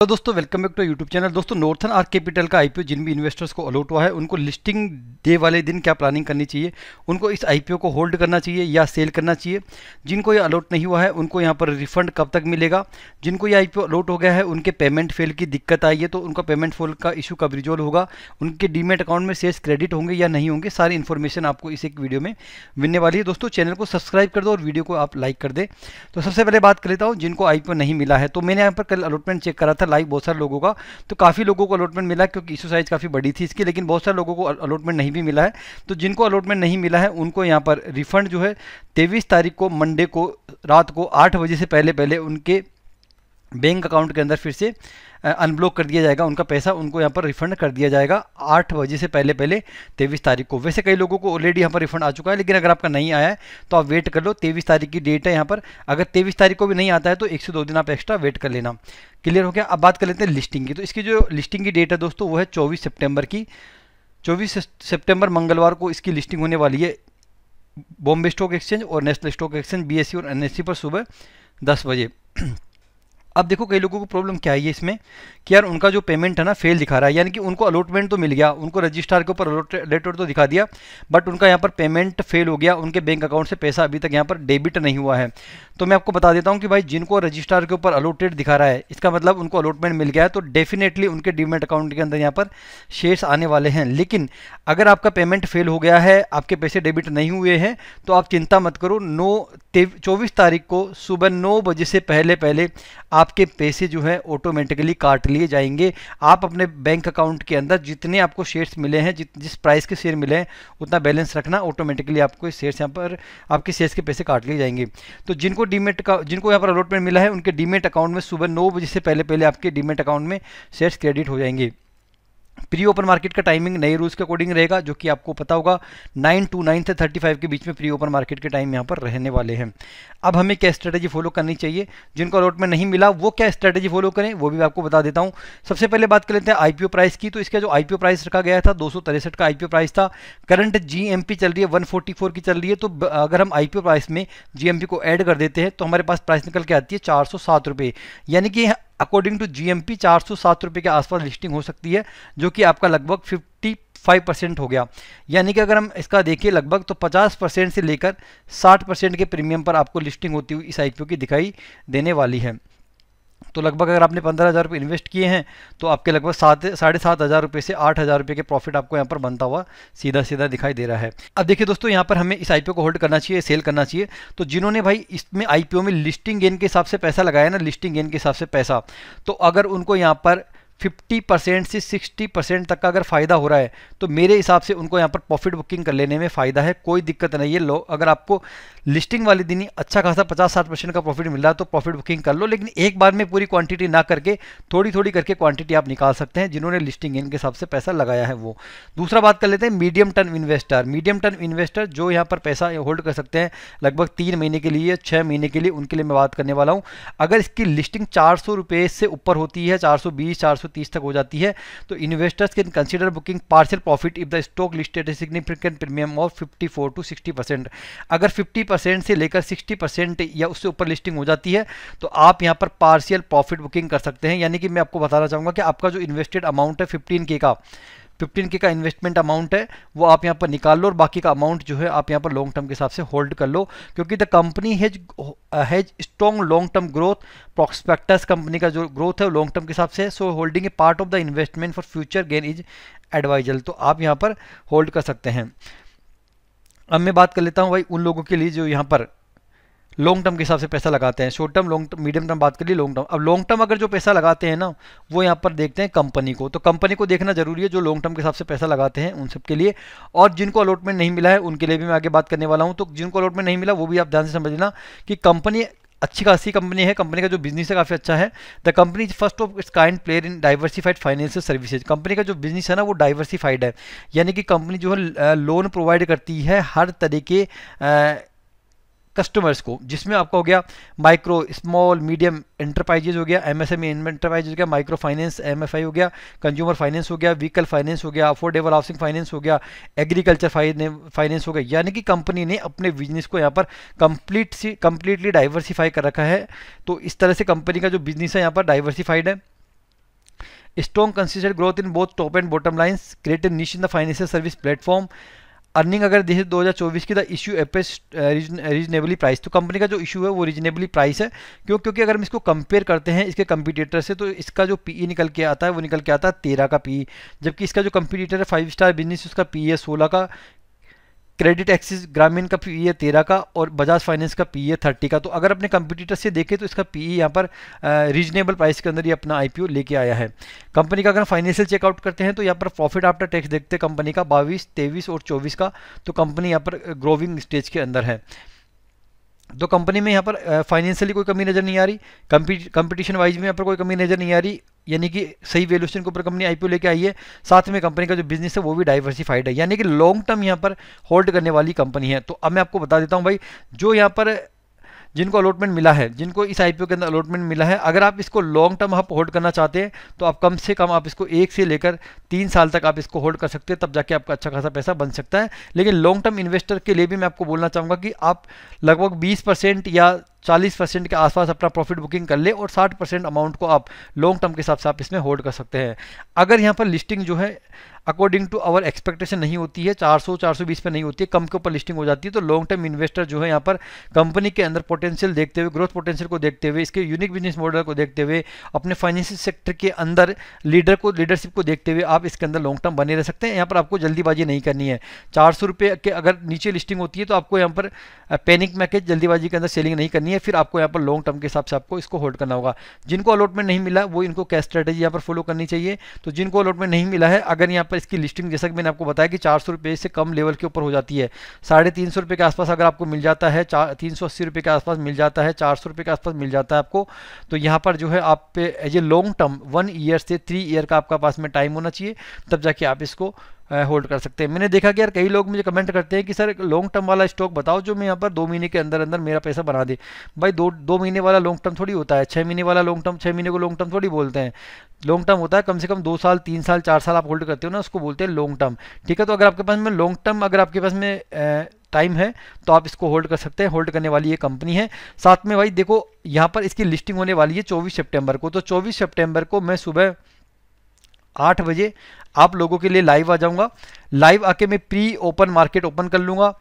तो दोस्तों welcome back to YouTube channel दोस्तों नॉर्थन आर्क कैपिटल का आईपीओ जिन भी इन्वेस्टर्स को अलॉट हुआ है, उनको लिस्टिंग डे वाले दिन क्या प्लानिंग करनी चाहिए, उनको इस आईपीओ को होल्ड करना चाहिए या सेल करना चाहिए। जिनको ये अलॉट नहीं हुआ है, उनको यहाँ पर रिफंड कब तक मिलेगा? जिनको ये आईपीओ अलॉट हो गया है, उनके पेमेंट फेल की दिक्कत आई है तो उनका पेमेंट फेल का इशू कब रिजोल्व होगा? उनके डीमेट अकाउंट में शेयर्स क्रेडिट होंगे या नहीं होंगे, सारी इन्फॉर्मेशन आपको इस एक वीडियो में मिलने वाली है। दोस्तों चैनल को सब्सक्राइब कर दो और वीडियो को आप लाइक कर दे। तो सबसे पहले बात कर लेता हूँ, जिनको आईपीओ नहीं मिला है तो मैंने यहाँ पर कल अलॉटमेंट चेक करा था लाइव बहुत सारे लोगों का तो काफ़ी लोगों को अलॉटमेंट मिला क्योंकि इशू साइज़ काफ़ी बड़ी थी इसकी, लेकिन बहुत सारे लोगों को अलॉटमेंट नहीं भी मिला है। तो जिनको अलॉटमेंट नहीं मिला है, उनको यहाँ पर रिफंड जो है तेईस तारीख को मंडे को, रात को आठ बजे से पहले पहले उनके बैंक अकाउंट के अंदर फिर से अनब्लॉक कर दिया जाएगा। उनका पैसा उनको यहाँ पर रिफंड कर दिया जाएगा आठ बजे से पहले पहले तेईस तारीख को। वैसे कई लोगों को ऑलरेडी यहाँ पर रिफंड आ चुका है, लेकिन अगर आपका नहीं आया है तो आप वेट कर लो। तेईस तारीख की डेट है यहाँ पर। अगर तेईस तारीख को भी नहीं आता है तो एक से दो दिन आप एक्स्ट्रा वेट कर लेना। क्लियर हो गया? अब बात कर लेते हैं लिस्टिंग की। तो इसकी जो लिस्टिंग की डेट है दोस्तों, वो है चौबीस सेप्टेम्बर की। चौबीस सेप्टेम्बर मंगलवार को इसकी लिस्टिंग होने वाली है बॉम्बे स्टॉक एक्सचेंज और नेशनल स्टॉक एक्सचेंज बीएससी और एन पर सुबह दस बजे। अब देखो कई लोगों को प्रॉब्लम क्या है इसमें? कि यार उनका जो पेमेंट है ना फेल दिखा रहा है। यानी कि उनको अलॉटमेंट तो मिल गया, उनको रजिस्ट्रार के ऊपर अलॉटेड तो दिखा दिया बट उनका यहाँ पर पेमेंट फेल हो गया, उनके बैंक अकाउंट से पैसा अभी तक यहाँ पर डेबिट नहीं हुआ है। तो मैं आपको बता देता हूँ कि भाई जिनको रजिस्ट्रार के ऊपर अलॉटेड दिखा रहा है, इसका मतलब उनको अलॉटमेंट मिल गया है तो डेफिनेटली उनके डीमेट अकाउंट के अंदर यहाँ पर शेयर्स आने वाले हैं। लेकिन अगर आपका पेमेंट फेल हो गया है, आपके पैसे डेबिट नहीं हुए हैं तो आप चिंता मत करो। नौ चौबीस तारीख को सुबह नौ बजे से पहले पहले आपके पैसे जो है ऑटोमेटिकली काट लिए जाएँगे। आप अपने बैंक अकाउंट के अंदर जितने आपको शेयर्स मिले हैं, जित, जिस प्राइस के शेयर मिले हैं, उतना बैलेंस रखना ऑटोमेटिकली आपको शेयर्स यहाँ पर, आपके शेयर्स के पैसे काट लिए जाएँगे। तो जिनको डीमेट का, जिनको यहाँ पर अलॉटमेंट मिला है, उनके डीमेट अकाउंट में सुबह नौ बजे से पहले पहले आपके डीमेट अकाउंट में शेयर्स क्रेडिट हो जाएँगे। प्री ओपन मार्केट का टाइमिंग नए रूल्स के अकॉर्डिंग रहेगा, जो कि आपको पता होगा नाइन टू नाइन से थर्टी फाइव के बीच में प्री ओपन मार्केट के टाइम यहाँ पर रहने वाले हैं। अब हमें क्या स्ट्रेटेजी फॉलो करनी चाहिए? जिनको अलॉटमेंट नहीं मिला, वो क्या स्ट्रेटेजी फॉलो करें? वो भी आपको बता देता हूँ। सबसे पहले बात कर लेते हैं आईपीओ प्राइस की। तो इसका जो आईपीओ प्राइस रखा गया था, दो का आईपीओ प्राइस था। करंट जीएमपी चल रही है वन की चल रही है। तो अगर हम आईपीओ प्राइस में जीएमपी को ऐड कर देते हैं तो हमारे पास प्राइस निकल के आती है चार सौ यानी कि अकॉर्डिंग टू जीएमपी चार सौ सात रुपये के आसपास लिस्टिंग हो सकती है, जो कि आपका लगभग फिफ्टी फाइव परसेंट हो गया। यानी कि अगर हम इसका देखें लगभग तो पचास परसेंट से लेकर साठ परसेंट के प्रीमियम पर आपको लिस्टिंग होती हुई इस आईपीओ की दिखाई देने वाली है। तो लगभग अगर आपने पंद्रह हज़ार रुपये इन्वेस्ट किए हैं तो आपके लगभग सात, साढ़े सात हज़ार रुपये से आठ हज़ार रुपये के प्रॉफिट आपको यहाँ पर बनता हुआ सीधा सीधा दिखाई दे रहा है। अब देखिए दोस्तों, यहाँ पर हमें इस आईपीओ को होल्ड करना चाहिए सेल करना चाहिए। तो जिन्होंने भाई इसमें आईपीओ में लिस्टिंग गेन के हिसाब से पैसा लगाया ना लिस्टिंग गेन के हिसाब से पैसा तो अगर उनको यहाँ पर 50 परसेंट से 60 परसेंट तक का अगर फ़ायदा हो रहा है तो मेरे हिसाब से उनको यहाँ पर प्रॉफिट बुकिंग कर लेने में फ़ायदा है, कोई दिक्कत नहीं है। लो, अगर आपको लिस्टिंग वाले दिन ही अच्छा खासा 50-60 परसेंट का प्रॉफिट मिल रहा है तो प्रॉफिट बुकिंग कर लो, लेकिन एक बार में पूरी क्वांटिटी ना करके थोड़ी थोड़ी करके क्वांटिटी आप निकाल सकते हैं, जिन्होंने लिस्टिंग के हिसाब से पैसा लगाया है वो। दूसरा बात कर लेते हैं medium term investor medium term investor जो यहाँ पर पैसा होल्ड कर सकते हैं, लगभग तीन महीने के लिए छः महीने के लिए, उनके लिए मैं बात करने वाला हूँ। अगर इसकी लिस्टिंग चार से ऊपर होती है चार सौ तक हो जाती है। तो investors can consider booking partial profit if the stock listed significant premium of 54 to 60 percent अगर 50 परसेंट से लेकर 60 परसेंट या उससे ऊपर लिस्टिंग हो जाती है तो आप यहाँ पर पार्शियल प्रॉफिट बुकिंग कर सकते हैं। यानी कि मैं आपको बताना चाहूँगा कि आपका जो इन्वेस्टेड अमाउंट है फिफ्टीन के का फिफ्टीन के का इन्वेस्टमेंट अमाउंट है, वो आप यहाँ पर निकाल लो और बाकी का अमाउंट जो है आप यहाँ पर लॉन्ग टर्म के हिसाब से होल्ड कर लो। क्योंकि the company has has strong long term growth prospectus company का जो ग्रोथ है लॉन्ग टर्म के हिसाब से so holding a part of the investment for future gain is advisable तो आप यहाँ पर होल्ड कर सकते हैं। अब मैं बात कर लेता हूँ भाई उन लोगों के लिए जो यहाँ पर लॉन्ग टर्म के हिसाब से पैसा लगाते हैं short term long term medium term बात करिए लॉन्ग टर्म अब लॉन्ग टर्म अगर जो पैसा लगाते हैं ना, वो यहाँ पर देखते हैं कंपनी को। तो कंपनी को देखना ज़रूरी है जो लॉन्ग टर्म के हिसाब से पैसा लगाते हैं उन सबके लिए। और जिनको अलॉटमेंट नहीं मिला है, उनके लिए भी मैं आगे बात करने वाला हूँ। तो जिनको अलॉटमेंट नहीं मिला, वो भी आप ध्यान से समझ लेना कि कंपनी अच्छी खासी कंपनी है। कंपनी का जो बिज़नेस है, काफ़ी अच्छा है। The company first of its kind player in diversified financial services company का जो बिज़नेस है ना, वो डाइवर्सिफाइड है। यानी कि कंपनी जो है लोन प्रोवाइड करती है हर तरीके कस्टमर्स को, जिसमें आपका हो गया माइक्रो स्मॉल मीडियम एंटरप्राइजेज हो गया एमएसएमई एंटरप्राइजेज हो गया माइक्रो फाइनेंस एमएफआई हो गया कंज्यूमर फाइनेंस हो गया व्हीकल फाइनेंस हो गया अफोर्डेबल हाउसिंग फाइनेंस हो गया एग्रीकल्चर फाइनेंस हो गया। यानी कि कंपनी ने अपने बिज़नेस को यहाँ पर कंप्लीट सी कंप्लीटली डाइवर्सिफाई कर रखा है। तो इस तरह से कंपनी का जो बिज़नेस है यहाँ पर डाइवर्सिफाइड है। Strong consistent growth in both top and bottom lines created niche in the financial service platform earning अगर देखें 2024 की the issue appears reasonably price तो कंपनी का जो इशू है वो रीजनेबली प्राइस है। क्यों? क्योंकि अगर हम इसको कंपेयर करते हैं इसके कंपिटेटर से तो इसका जो पी ई निकल के आता है, वो निकल के आता है तेरह का पी ई जबकि इसका जो कंपिटेटर है फाइव स्टार बिज़नेस उसका पी है सोलह का। क्रेडिट एक्सिस ग्रामीण का पी है तेरह का और बजाज फाइनेंस का पी है थर्टी का। तो अगर अपने कंपटीटर से देखें तो इसका पी यहाँ पर रीजनेबल प्राइस के अंदर ये अपना आईपीओ लेके आया है। कंपनी का अगर फाइनेंशियल चेकआउट करते हैं तो यहाँ पर प्रॉफिट आफ्टर टैक्स देखते हैं कंपनी का बाईस, तेईस और चौबीस का। तो कंपनी यहाँ पर ग्रोविंग स्टेज के अंदर है। तो कंपनी में यहाँ पर फाइनेंशियली कोई कमी नज़र नहीं आ रही। कंपटीशन वाइज में यहाँ पर कोई कमी नज़र नहीं आ रही। यानी कि सही वैल्यूशन के ऊपर कंपनी आईपीओ लेके आई है। साथ में कंपनी का जो बिज़नेस है, वो भी डाइवर्सिफाइड है। यानी कि लॉन्ग टर्म यहाँ पर होल्ड करने वाली कंपनी है। तो अब मैं आपको बता देता हूँ भाई, जो यहाँ पर जिनको अलॉटमेंट मिला है, जिनको इस आईपीओ के अंदर अलॉटमेंट मिला है, अगर आप इसको लॉन्ग टर्म आप होल्ड करना चाहते हैं तो आप कम से कम आप इसको एक से लेकर तीन साल तक आप इसको होल्ड कर सकते हैं, तब जाके आपका अच्छा खासा पैसा बन सकता है। लेकिन लॉन्ग टर्म इन्वेस्टर के लिए भी मैं आपको बोलना चाहूँगा कि आप लगभग बीस या चालीस परसेंट के आसपास अपना प्रॉफिट बुकिंग कर ले और साठ परसेंट अमाउंट को आप लॉन्ग टर्म के हिसाब से आप इसमें होल्ड कर सकते हैं। अगर यहाँ पर लिस्टिंग जो है अकॉर्डिंग टू अवर एक्सपेक्टेशन नहीं होती है 400 420 पे नहीं होती है, कम के ऊपर लिस्टिंग हो जाती है तो लॉन्ग टर्म इन्वेस्टर जो है यहाँ पर कंपनी के अंदर पोटेंशियल देखते हुए ग्रोथ पोटेंशियल को देखते हुए, इसके यूनिक बिज़नेस मॉडल को देखते हुए, अपने फाइनेंशियल सेक्टर के अंदर लीडर को लीडरशिप को देखते हुए आप इसके अंदर लॉन्ग टर्म बने रह सकते हैं। यहाँ पर आपको जल्दीबाजी नहीं करनी है। चार सौ के अगर नीचे लिस्टिंग होती है तो आपको यहाँ पर पैनिक मैकेज जल्दीबाजी के अंदर सेलिंग नहीं करनी है। फिर आपको यहाँ पर लॉन्ग टर्म के हिसाब से आपको इसको होल्ड करना होगा। जिनको अलॉटमेंट नहीं मिला, वो इनको कैश स्ट्रेटेजी यहाँ पर फॉलो करनी चाहिए। तो जिनको अलॉटमेंट नहीं मिला है, अगर यहाँ पर इसकी लिस्टिंग जैसा कि मैंने आपको बताया कि चार सौ से कम लेवल के ऊपर हो जाती है। साढ़े तीन सौ के आसपास अगर आपको मिल जाता है, चार, तीन सौ अस्सी रुपये के आसपास मिल जाता है, चार सौ रुपये के आसपास मिल जाता है आपको तो यहाँ पर जो है आप पे as a long term one year से थ्री ईयर का आपका पास में टाइम होना चाहिए। तब जाके आप इसको होल्ड कर सकते हैं। मैंने देखा कि यार कई लोग मुझे कमेंट करते हैं कि सर लॉन्ग टर्म वाला स्टॉक बताओ जो मैं यहाँ पर दो महीने के अंदर अंदर मेरा पैसा बना दे। भाई दो दो महीने वाला लॉन्ग टर्म थोड़ी होता है छः महीने वाला लॉन्ग टर्म छः महीने को लॉन्ग टर्म थोड़ी बोलते हैं। लॉन्ग टर्म होता है, कम से कम दो साल, तीन साल, चार साल आप होल्ड करते हो ना, उसको बोलते हैं लॉन्ग टर्म ठीक है तो अगर आपके पास में लॉन्ग टर्म अगर आपके पास में टाइम है तो आप इसको होल्ड कर सकते हैं। होल्ड करने वाली ये कंपनी है। साथ में भाई देखो, यहाँ पर इसकी लिस्टिंग होने वाली है चौबीस सेप्टेम्बर को। तो चौबीस सेप्टेम्बर को मैं सुबह आठ बजे आप लोगों के लिए लाइव आ जाऊँगा। लाइव आके मैं प्री ओपन मार्केट ओपन कर लूँगा।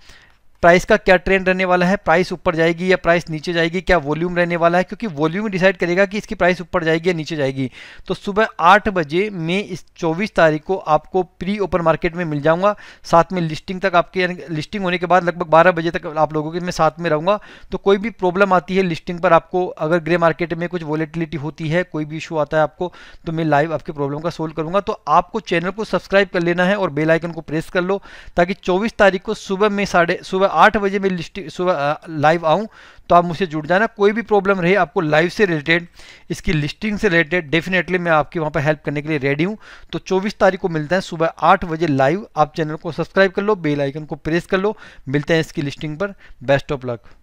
प्राइस का क्या ट्रेंड रहने वाला है? प्राइस ऊपर जाएगी या प्राइस नीचे जाएगी? क्या वॉल्यूम रहने वाला है? क्योंकि वॉल्यूम डिसाइड करेगा कि इसकी प्राइस ऊपर जाएगी या नीचे जाएगी। तो सुबह आठ बजे मैं इस चौबीस तारीख को आपको प्री ओपन मार्केट में मिल जाऊँगा। साथ में लिस्टिंग तक आपके लिस्टिंग होने के बाद लगभग बारह बजे तक आप लोगों के मैं साथ में रहूँगा। तो कोई भी प्रॉब्लम आती है लिस्टिंग पर आपको, अगर ग्रे मार्केट में कुछ वॉलेटिलिटी होती है, कोई भी इशू आता है आपको तो मैं लाइव आपके प्रॉब्लम का सोल्व करूँगा। तो आपको चैनल को सब्सक्राइब कर लेना है और बेलाइकन को प्रेस कर लो, ताकि चौबीस तारीख को सुबह में साढ़े, सुबह आठ बजे मैं लिस्ट, सुबह लाइव आऊँ तो आप मुझसे जुड़ जाना। कोई भी प्रॉब्लम रहे, आपको लाइव से रिलेटेड इसकी लिस्टिंग से रिलेटेड डेफिनेटली मैं आपकी वहाँ पर हेल्प करने के लिए रेडी हूँ। तो 24 तारीख को मिलते हैं सुबह आठ बजे लाइव आप चैनल को सब्सक्राइब कर लो बेल आइकन को प्रेस कर लो। मिलते हैं इसकी लिस्टिंग पर। Best of luck